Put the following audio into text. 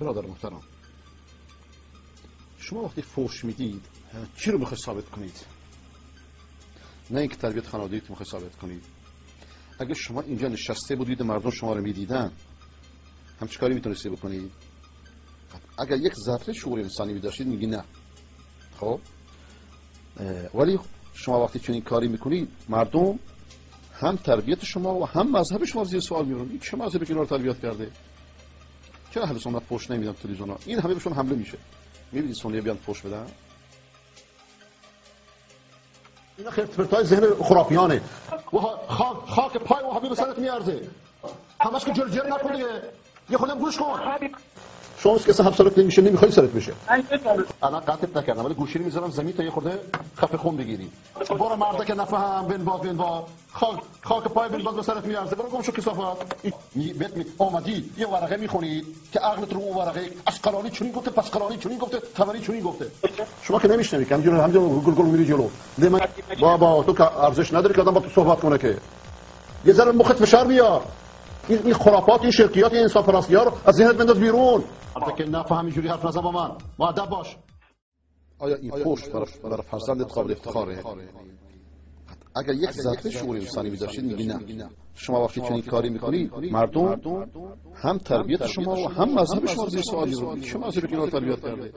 برادر محترم. شما وقتی فوش می‌دید چی رو می‌خواید ثابت کنید؟ نه اینکه تربیت خانوادگیت می‌خواید ثابت کنید. اگه شما اینجا نشسته بودید مردم شما رو می‌دیدن هم کاری می‌تونستی بکنید؟ اگر یک ذره شعور انسانی داشتید میگی نه. خب؟ ولی شما وقتی چنین کاری می‌کنید مردم هم تربیت شما و هم مذهب شما زیر سوال می‌برن. این چه مذهبی که رو تربیت کرده؟ چرا اهل سنت فوش نمیدن تلویزیون ها؟ این همه بهشون حمله میشه. می‌بینید سنی بیان فوش بدن؟ اینا خیلی ذهن خرافیانه. و خاک, خاک پای وهابی به سرت میارزه. همش که جر نکن یه خودم گوش کن. شما که سحب سرت نمیشه نمی‌خوای سرت بشه. الان قطعت نکردم ولی گوشی می‌ذارم زمین تا یه خورده خفه خون بگیری. برو مرده که نفهم بین باد بین باد. خاک خاک پای بین باد به سرت میارزه. برو گم شو کسافت بیت می اومدی یه ورقه می‌خونید که عقلت رو اون ورقه اسقلانی چونی گفته پسقلانی چونی گفته تبری چونی گفته. شما که نمیشنوی که همینجوری همینجوری گل گل میری جلو. بابا تو که ارزش نداری که آدم با تو صحبت کنه که. یه ذره مخت فشار بیار. این خرافات این شرکیات این انسان پرستی ها رو از ذهنت بنداز بیرون. البته که نفهم اینجوری حرف نزن با من. مؤدب باش. آیا این پشت برای فرزندت قابل افتخاره؟ اگر یک ذره شعور انسانی می‌داشتید میگی نه. شما وقتی چنین کاری می‌کنی مردم هم تربیت شما و هم مذهب شما زیر سوال می‌برن شما که تربیت کرده